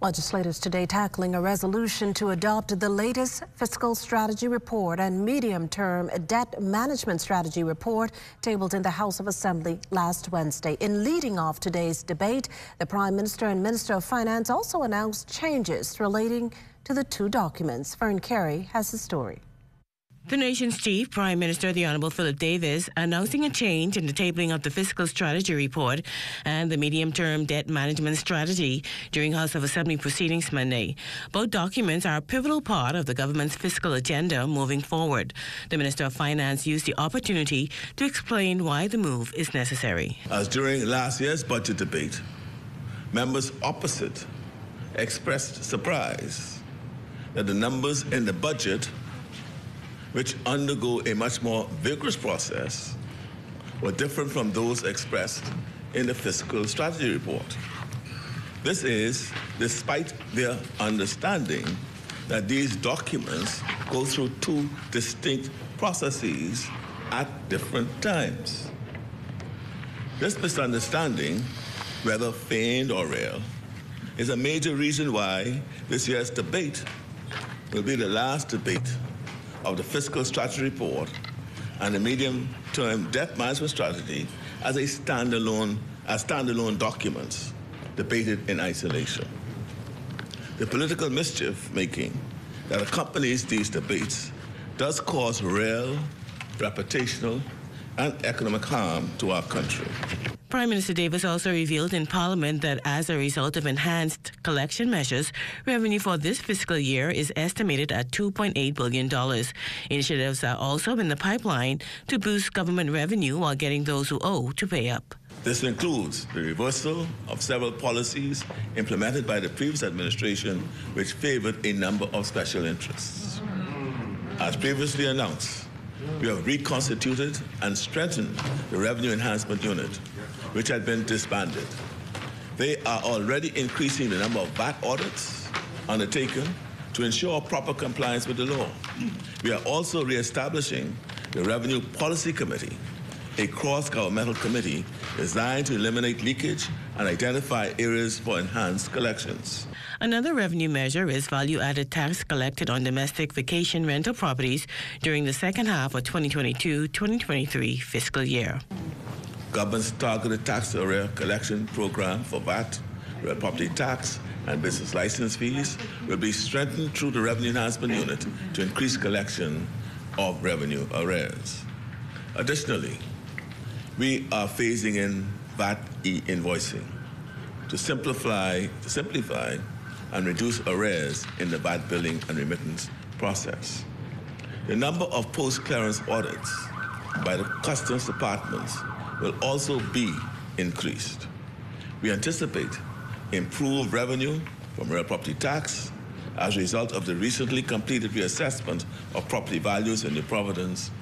Legislators today tackling a resolution to adopt the latest fiscal strategy report and medium-term debt management strategy report tabled in the House of Assembly last Wednesday. In leading off today's debate, the Prime Minister and Minister of Finance also announced changes relating to the two documents. Fern Carey has the story. The nation's chief, Prime Minister, the Honourable Philip Davis, announcing a change in the tabling of the fiscal strategy report and the medium term debt management strategy during House of Assembly proceedings Monday. Both documents are a pivotal part of the government's fiscal agenda moving forward. The Minister of Finance used the opportunity to explain why the move is necessary. As during last year's budget debate, members opposite expressed surprise that the numbers in the budget which undergo a much more vigorous process were different from those expressed in the fiscal strategy report. This is despite their understanding that these documents go through two distinct processes at different times. This misunderstanding, whether feigned or real, is a major reason why this year's debate will be the last debate of the fiscal strategy report and the medium-term debt management strategy as a standalone, as standalone documents debated in isolation. The political mischief making that accompanies these debates does cause real reputational and economic harm to our country. Prime Minister Davis also revealed in Parliament that as a result of enhanced collection measures, revenue for this fiscal year is estimated at $2.8 billion. Initiatives are also in the pipeline to boost government revenue while getting those who owe to pay up. This includes the reversal of several policies implemented by the previous administration, which favored a number of special interests. As previously announced, we have reconstituted and strengthened the Revenue Enhancement Unit, which had been disbanded. They are already increasing the number of VAT audits undertaken to ensure proper compliance with the law. We are also reestablishing the Revenue Policy Committee, a cross-governmental committee designed to eliminate leakage and identify areas for enhanced collections. Another revenue measure is value added tax collected on domestic vacation rental properties during the second half of 2022 2023 fiscal year. Government's targeted tax area collection program for VAT, real property tax, and business license fees will be strengthened through the Revenue Enhancement Unit to increase collection of revenue arrears. Additionally, we are phasing in VAT e-invoicing to simplify, to simplify and reduce arrears in the VAT billing and remittance process. The number of post-clearance audits by the customs departments will also be increased. We anticipate improved revenue from real property tax as a result of the recently completed reassessment of property values in New Providence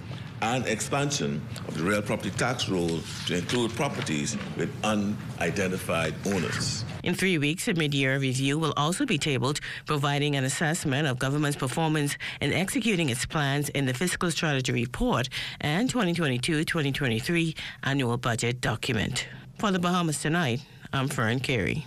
and expansion of the real property tax roll to include properties with unidentified owners. In three weeks, a mid-year review will also be tabled, providing an assessment of government's performance in executing its plans in the fiscal strategy report and 2022-2023 annual budget document. For the Bahamas Tonight, I'm Fern Carey.